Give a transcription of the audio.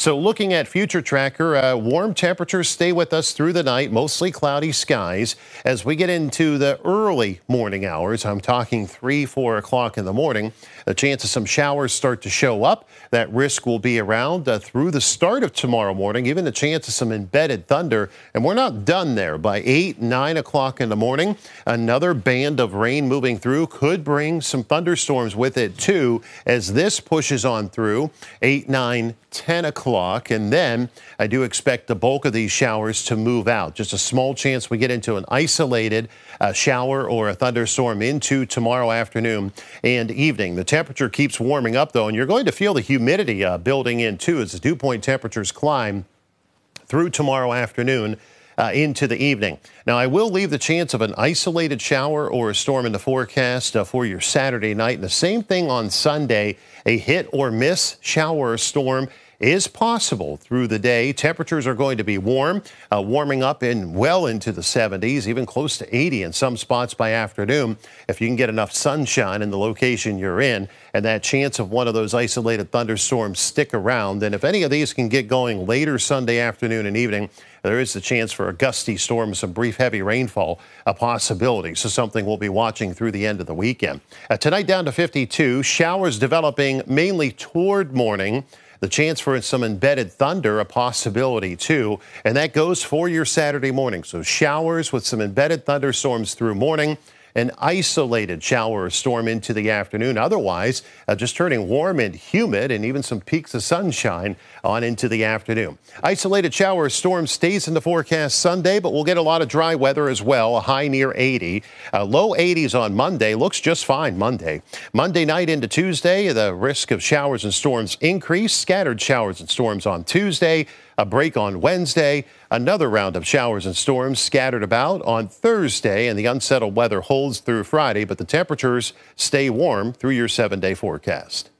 So, looking at Future Tracker, uh, warm temperatures stay with us through the night, mostly cloudy skies. As we get into the early morning hours, I'm talking 3, 4 o'clock in the morning, the chance of some showers start to show up. That risk will be around uh, through the start of tomorrow morning, even the chance of some embedded thunder. And we're not done there. By 8, 9 o'clock in the morning, another band of rain moving through could bring some thunderstorms with it, too, as this pushes on through 8, 9, 10 o'clock. And then I do expect the bulk of these showers to move out. Just a small chance we get into an isolated uh, shower or a thunderstorm into tomorrow afternoon and evening. The temperature keeps warming up, though, and you're going to feel the humidity uh, building in, too, as the dew point temperatures climb through tomorrow afternoon. Uh, into the evening. Now, I will leave the chance of an isolated shower or a storm in the forecast uh, for your Saturday night. And the same thing on Sunday a hit or miss shower or storm is possible through the day. Temperatures are going to be warm, uh, warming up in well into the 70s, even close to 80 in some spots by afternoon. If you can get enough sunshine in the location you're in, and that chance of one of those isolated thunderstorms stick around, then if any of these can get going later Sunday afternoon and evening, there is the chance for a gusty storm, some brief heavy rainfall, a possibility. So something we'll be watching through the end of the weekend. Uh, tonight down to 52, showers developing mainly toward morning. The chance for some embedded thunder, a possibility too. And that goes for your Saturday morning. So showers with some embedded thunderstorms through morning an isolated shower or storm into the afternoon. Otherwise, uh, just turning warm and humid and even some peeks of sunshine on into the afternoon. Isolated shower or storm stays in the forecast Sunday, but we'll get a lot of dry weather as well, a high near 80. Uh, low 80s on Monday looks just fine Monday. Monday night into Tuesday, the risk of showers and storms increase. Scattered showers and storms on Tuesday a break on Wednesday, another round of showers and storms scattered about on Thursday, and the unsettled weather holds through Friday, but the temperatures stay warm through your seven day forecast.